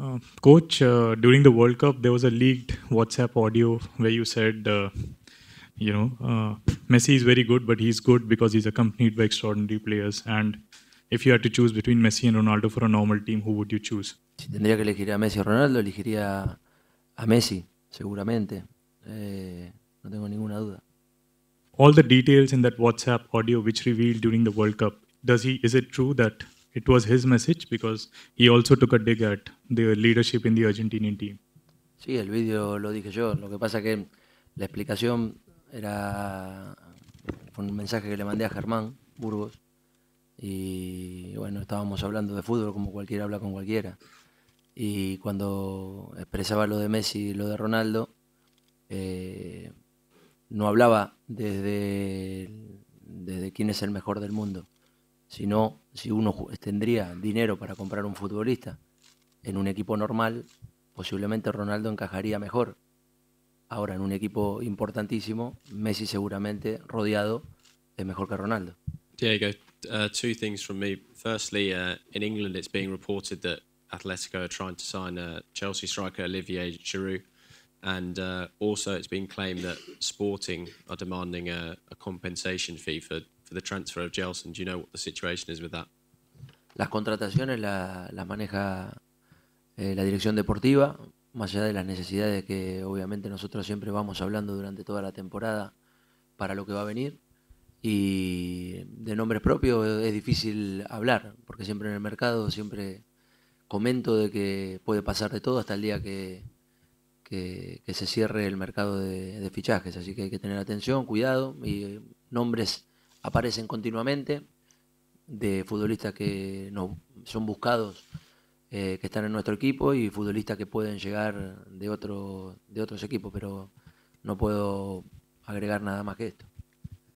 Uh, Coach, uh, during the World Cup, there was a leaked WhatsApp audio where you said, uh, you know, uh, Messi is very good, but he's good because he's accompanied by extraordinary players. And if you had to choose between Messi and Ronaldo for a normal team, who would you choose? Si tendría que elegir a Messi o Ronaldo, elegiría a Messi, seguramente. Eh, no tengo ninguna duda. All the details in that WhatsApp audio which revealed during the World Cup, does he? Is it true that it was his message because he also took a dig at the leadership in the Argentinian team? Sí, el vídeo lo dije yo. Lo que pasa que la explicación era fue un mensaje que le mandé a Germán Burgos y bueno, estábamos hablando de fútbol como cualquiera habla con cualquiera. Y cuando expresaba lo de Messi y lo de Ronaldo, eh, no hablaba desde, desde quién es el mejor del mundo, sino si uno tendría dinero para comprar un futbolista en un equipo normal, posiblemente Ronaldo encajaría mejor. Ahora, en un equipo importantísimo, Messi seguramente rodeado es mejor que Ronaldo. Diego, uh, two things from me. Firstly, uh, in England, it's being reported that Atletico are trying to sign uh, Chelsea striker Olivier Giroud, and uh, also it's been claimed that Sporting are demanding a, a compensation fee for, for the transfer of Gelson. Do you know what the situation is with that? Las contrataciones la- las maneja eh, la dirección deportiva, más allá de las necesidades que obviamente nosotros siempre vamos hablando durante toda la temporada para lo que va a venir. Y de nombres propios es difícil hablar, porque siempre en el mercado siempre comento de que puede pasar de todo hasta el día que, que, se cierre el mercado de, de fichajes. Así que hay que tener atención, cuidado, y nombres aparecen continuamente de futbolistas que son buscados, eh, que están en nuestro equipo y futbolistas que pueden llegar de, otro, de otros equipos, pero no puedo agregar nada más que esto.